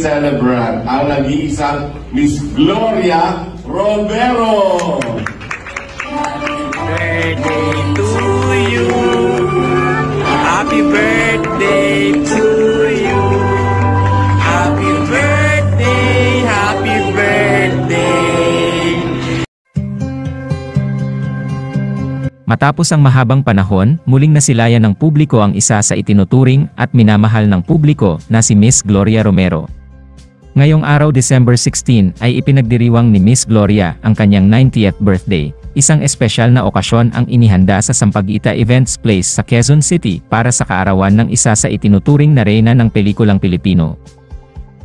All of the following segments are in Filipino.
celebrant ang nag-iisang Miss Gloria Romero. birthday to you. Happy birthday to you. Happy birthday, happy birthday. Matapos ang mahabang panahon, muling nasilayan ng publiko ang isa sa itinuturing at minamahal ng publiko na si Miss Gloria Romero. Ngayong araw December 16 ay ipinagdiriwang ni Miss Gloria ang kanyang 90th birthday. Isang espesyal na okasyon ang inihanda sa Sampaguita Events Place sa Quezon City para sa kaarawan ng isa sa itinuturing na reyna ng pelikulang Pilipino.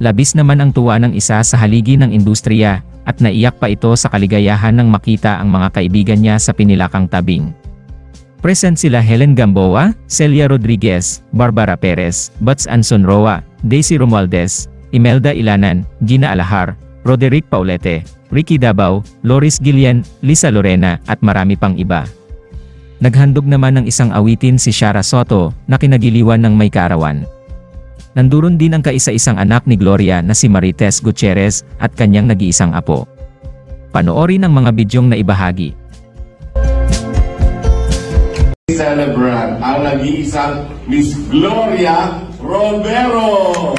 Labis naman ang tuwa ng isa sa haligi ng industriya, at naiyak pa ito sa kaligayahan ng makita ang mga kaibigan niya sa pinilakang tabing. Present sila Helen Gamboa, Celia Rodriguez, Barbara Perez, Bats Anson Roa, Daisy Romualdez, Imelda Ilanan, Gina Alahar, Roderick Paulete, Ricky Dabao, Loris Gillian, Lisa Lorena, at marami pang iba. Naghandog naman ng isang awitin si Shara Soto, na kinagiliwan ng may kaarawan. Nanduron din ang kaisa-isang anak ni Gloria na si Marites Gutierrez at kanyang nag-iisang apo. Panoorin ang mga bidyong na ibahagi. Celebrant ang nag-iisang Miss Gloria Romero.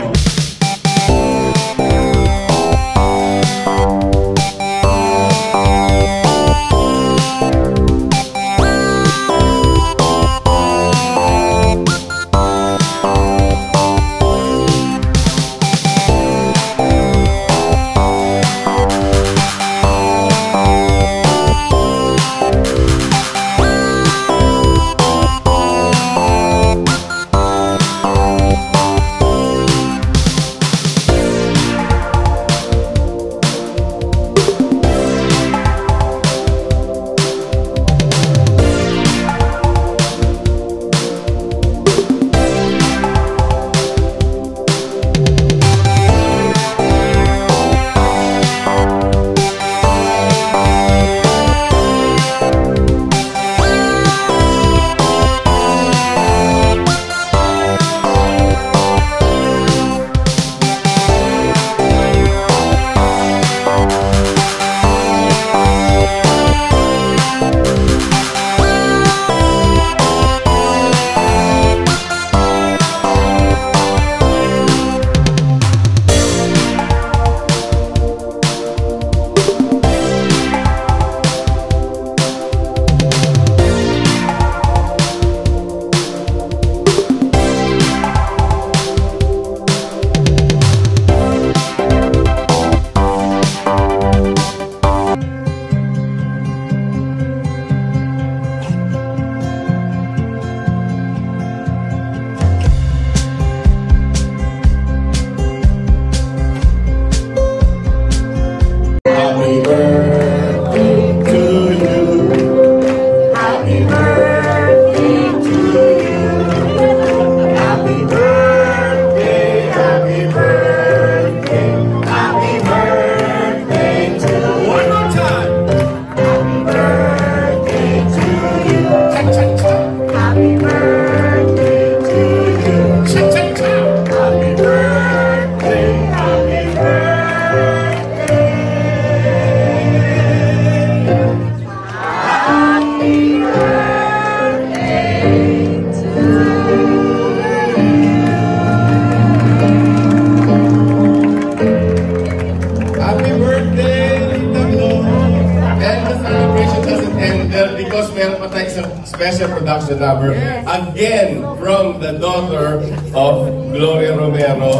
Special production number. Again, from the daughter of Gloria Romero,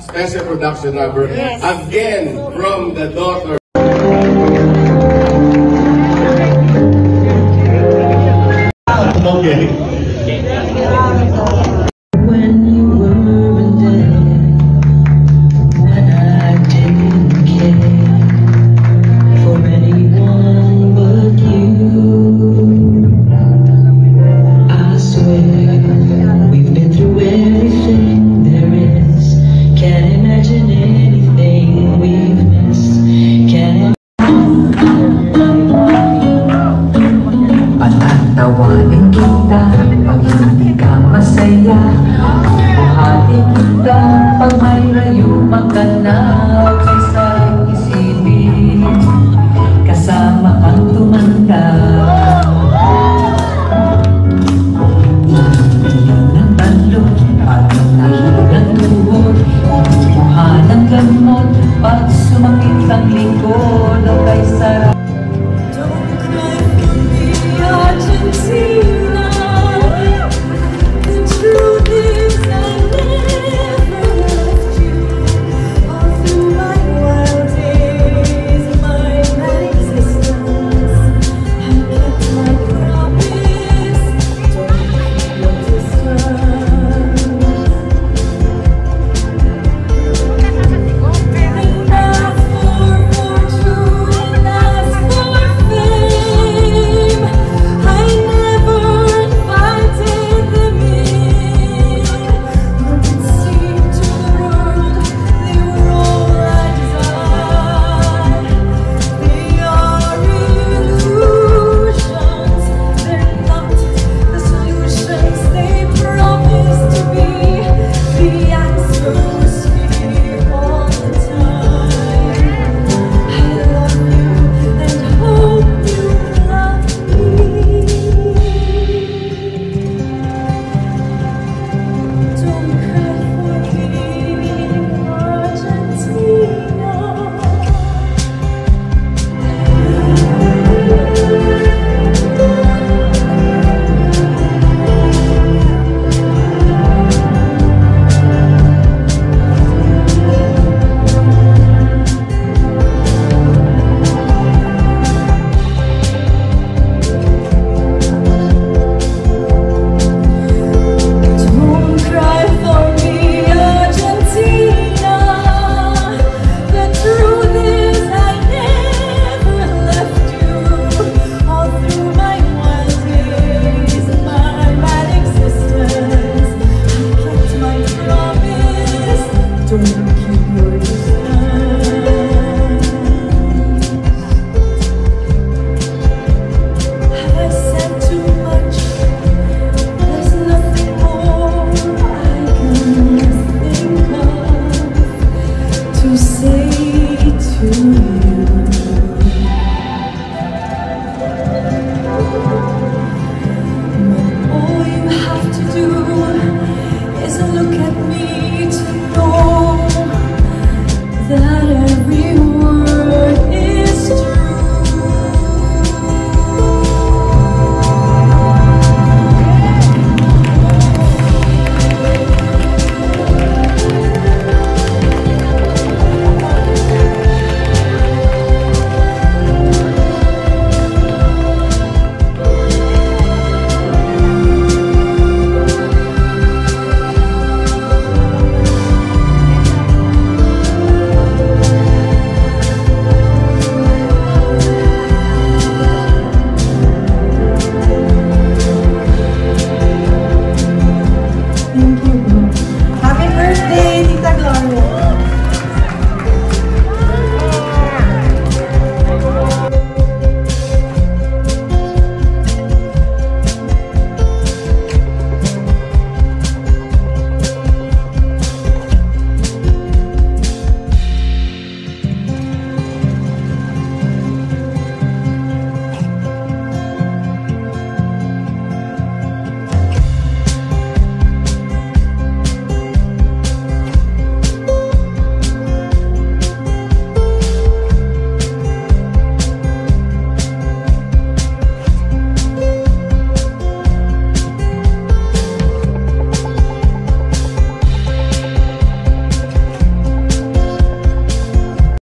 special production number. Again, from the daughter. Okay. Masaya